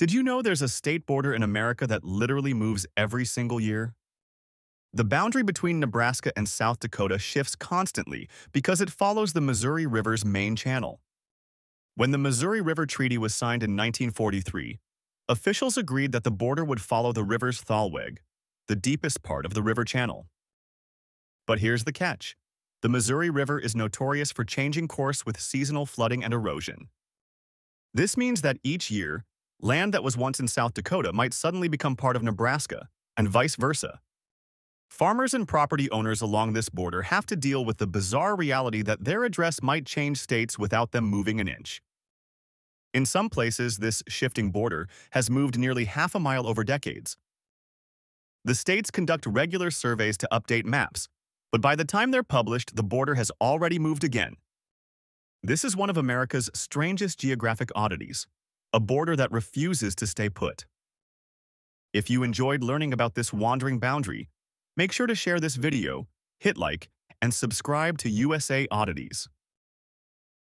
Did you know there's a state border in America that literally moves every single year? The boundary between Nebraska and South Dakota shifts constantly because it follows the Missouri River's main channel. When the Missouri River Treaty was signed in 1943, officials agreed that the border would follow the river's Thalweg, the deepest part of the river channel. But here's the catch. The Missouri River is notorious for changing course with seasonal flooding and erosion. This means that each year, land that was once in South Dakota might suddenly become part of Nebraska, and vice versa. Farmers and property owners along this border have to deal with the bizarre reality that their address might change states without them moving an inch. In some places, this shifting border has moved nearly half a mile over decades. The states conduct regular surveys to update maps, but by the time they're published, the border has already moved again. This is one of America's strangest geographic oddities, a border that refuses to stay put. If you enjoyed learning about this wandering boundary, Make sure to share this video, hit like, and subscribe to USA Oddities.